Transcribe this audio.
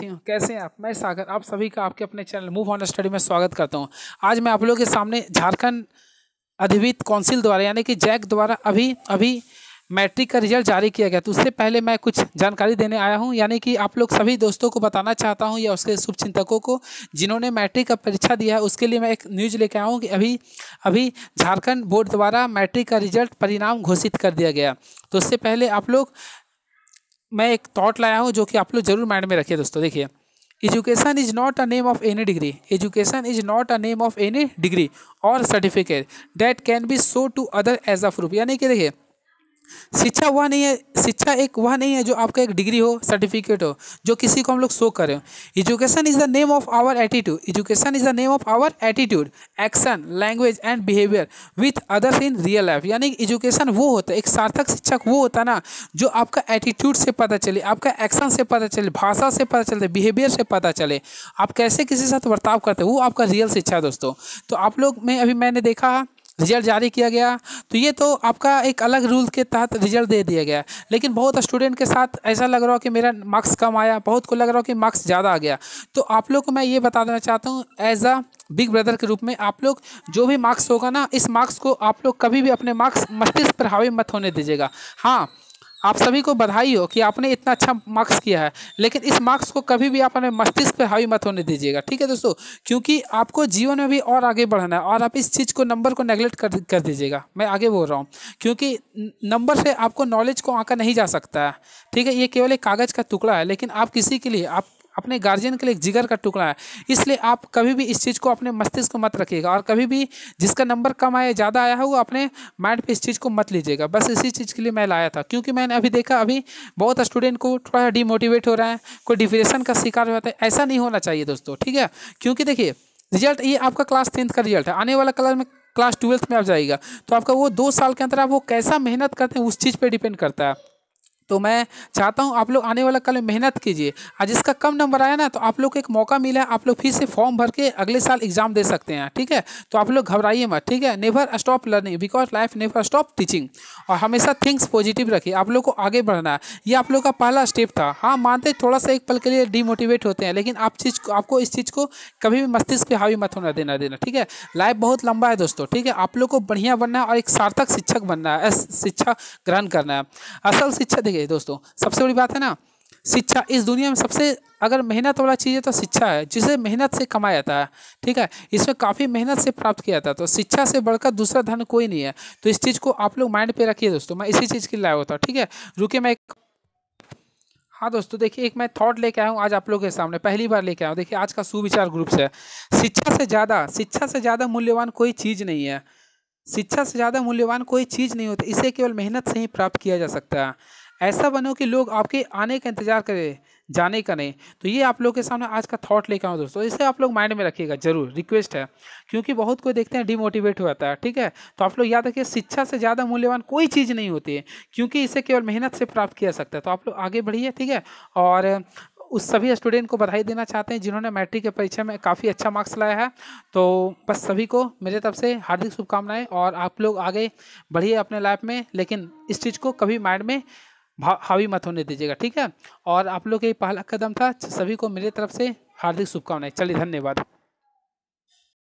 कैसे हैं आप? मैं सागर, आप सभी का आपके अपने चैनल मूव ऑन स्टडी में स्वागत करता हूँ। आज मैं आप लोगों के सामने झारखंड अधिवित काउंसिल द्वारा, यानी कि जैक द्वारा अभी अभी मैट्रिक का रिज़ल्ट जारी किया गया। तो उससे पहले मैं कुछ जानकारी देने आया हूँ, यानी कि आप लोग सभी दोस्तों को बताना चाहता हूँ या उसके शुभचिंतकों को, जिन्होंने मैट्रिक का परीक्षा दिया है, उसके लिए मैं एक न्यूज़ लेकर आया हूँ कि अभी अभी झारखंड बोर्ड द्वारा मैट्रिक का रिज़ल्ट परिणाम घोषित कर दिया गया। तो उससे पहले आप लोग मैं एक थॉट लाया हूँ जो कि आप लोग ज़रूर माइंड में रखिए दोस्तों, देखिए। Education is not a name of any degree education is not a name of any degree और certificate that can be show to other as a proof यानी कि देखिए शिक्षा वह नहीं है, शिक्षा एक वह नहीं है जो आपका एक डिग्री हो सर्टिफिकेट हो, जो किसी को हम लोग शो करें। Education is the name of our attitude education is the name of our attitude action language and behaviour with others in real life यानी एजुकेशन वो होता है, एक सार्थक शिक्षक वो होता ना, जो आपका एटीट्यूड से पता चले, आपका एक्शन से पता चले, भाषा से पता चले बिहेवियर से पता चले। आप कैसे किसी के साथ बर्ताव करते हैं, वो आपका रियल शिक्षा है दोस्तों। तो आप लोग में अभी मैंने देखा रिज़ल्ट जारी किया गया। तो ये तो आपका एक अलग रूल के तहत रिज़ल्ट दे दिया गया। लेकिन बहुत स्टूडेंट के साथ ऐसा लग रहा हो कि मेरा मार्क्स कम आया, बहुत को लग रहा हो कि मार्क्स ज़्यादा आ गया। तो आप लोग को मैं ये बता देना चाहता हूँ एज अ बिग ब्रदर के रूप में आप लोग जो भी मार्क्स होगा ना, इस मार्क्स को आप लोग कभी भी अपने मार्क्स मस्तिष्क पर हावी मत होने दीजिएगा। हाँ आप सभी को बधाई हो कि आपने इतना अच्छा मार्क्स किया है। लेकिन इस मार्क्स को कभी भी आप अपने मस्तिष्क पे हावी मत होने दीजिएगा, ठीक है दोस्तों? क्योंकि आपको जीवन में भी और आगे बढ़ना है और आप इस चीज़ को नंबर को नेगलेक्ट कर कर दीजिएगा। मैं आगे बोल रहा हूँ, क्योंकि नंबर से आपको नॉलेज को आंका नहीं जा सकता है, ठीक है? ये केवल एक कागज़ का टुकड़ा है, लेकिन आप किसी के लिए, आप अपने गार्जियन के लिए एक जिगर का टुकड़ा है। इसलिए आप कभी भी इस चीज़ को अपने मस्तिष्क को मत रखिएगा और कभी भी जिसका नंबर कम आया, ज़्यादा आया है अपने माइंड पे इस चीज़ को मत लीजिएगा। बस इसी चीज़ के लिए मैं लाया था, क्योंकि मैंने अभी देखा, अभी बहुत स्टूडेंट को थोड़ा सा डिमोटिवेट हो रहा है, कोई डिप्रेशन का शिकार हो जाता है, ऐसा नहीं होना चाहिए दोस्तों, ठीक है? क्योंकि देखिए रिज़ल्ट ये आपका क्लास टेंथ का रिज़ल्ट है, आने वाला कलर में क्लास ट्वेल्थ में आप जाएगा तो आपका वो दो साल के अंदर आप वो कैसा मेहनत करते हैं, उस चीज़ पर डिपेंड करता है। तो मैं चाहता हूँ आप लोग आने वाला कल मेहनत कीजिए। आज जिसका कम नंबर आया ना तो आप लोग को एक मौका मिला है आप लोग फिर से फॉर्म भर के अगले साल एग्ज़ाम दे सकते हैं, ठीक है? तो आप लोग घबराइए मत, ठीक है? Never stop learning because life never stop teaching और हमेशा थिंग्स पॉजिटिव रखिए, आप लोग को आगे बढ़ना है। ये आप लोग का पहला स्टेप था। हाँ मानते थोड़ा सा एक पल के लिए डिमोटिवेट होते हैं, लेकिन आप चीज़ को, आपको इस चीज़ को कभी भी मस्तिष्क पे हावी मत होना देना देना, ठीक है? लाइफ बहुत लंबा है दोस्तों, ठीक है? आप लोग को बढ़िया बनना है और एक सार्थक शिक्षक बनना है शिक्षा ग्रहण करना है। असल शिक्षा, देखिए दोस्तों। सबसे सबसे बड़ी बात है ना, शिक्षा, इस दुनिया में सबसे, अगर मेहनत वाला चीज़ है तो शिक्षा है, जिसे मेहनत से कमाया जाता है, ठीक है? इसमें काफ़ी मेहनत से प्राप्त किया जाता है तो शिक्षा से बढ़कर दूसरा धन कोई नहीं है। तो इस चीज़ को आप लोग माइंड पे रखिए दोस्तों, मैं इसी चीज़ के लिए लाया होता हूँ, ठीक है? रुके मैं एक हाँ दोस्तों, देखिए, एक मैं थॉट लेके आया हूँ, आज आप लोगों के सामने, पहली बार लेके आया हूँ। देखिए, आज का सुविचार ग्रुप से। शिक्षा से ज़्यादा, शिक्षा से ज़्यादा मूल्यवान कोई चीज़ नहीं है। शिक्षा से ज़्यादा मूल्यवान कोई चीज़ नहीं होती, इसे केवल मेहनत से ही प्राप्त किया जा सकता है। ऐसा बनो कि लोग आपके आने का इंतज़ार करें, जाने का नहीं। तो ये आप लोग के सामने आज का थॉट लेकर आऊँ दोस्तों। इसे आप लोग माइंड में रखिएगा, ज़रूर रिक्वेस्ट है। क्योंकि बहुत कोई देखते हैं डिमोटिवेट हो जाता है, ठीक है? तो आप लोग याद रखिए, शिक्षा से ज़्यादा मूल्यवान कोई चीज़ नहीं होती है, क्योंकि इसे केवल मेहनत से प्राप्त किया सकता है। तो आप लोग आगे बढ़िए, ठीक है? और उस सभी स्टूडेंट को बधाई देना चाहते हैं जिन्होंने मैट्रिक के परीक्षा में काफ़ी अच्छा मार्क्स लाया है। तो बस सभी को मेरे तरफ़ से हार्दिक शुभकामनाएँ और आप लोग आगे बढ़िए अपने लाइफ में, लेकिन इस चीज़ को कभी माइंड में हावी मत होने दीजिएगा, ठीक है? और आप लोग का ये पहला कदम था, सभी को मेरे तरफ़ से हार्दिक शुभकामनाएँ। चलिए, धन्यवाद।